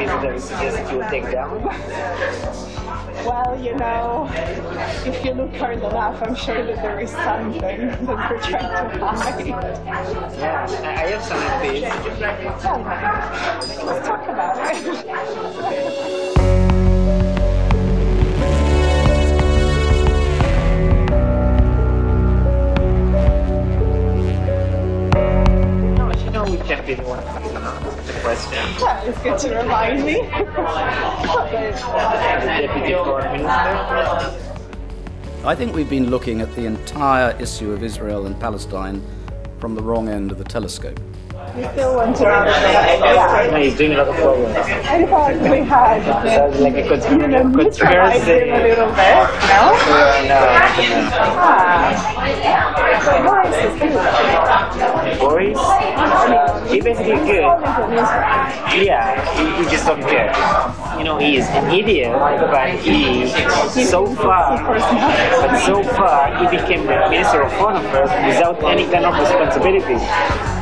is there you take down? Well, you know, if you look hard enough, I'm sure that there is something that we're trying to hide. Yeah, I have some ideas. Let's talk about it. You know we can be the one who's gonna the question. Yeah, it's good to remind me. The deputy foreign minister. I think we've been looking at the entire issue of Israel and Palestine from the wrong end of the telescope. we still want to know that. Yeah. No, he's doing a lot of programs. I thought we had, Sounds like a you know, neutralized conspiracy. a little bit, no? Uh, no, no. Ah. So Boris he basically good. Yeah, he, he just don't care. You know, he is an idiot, but he so far, but so far he became the minister of foreign affairs without any kind of responsibility.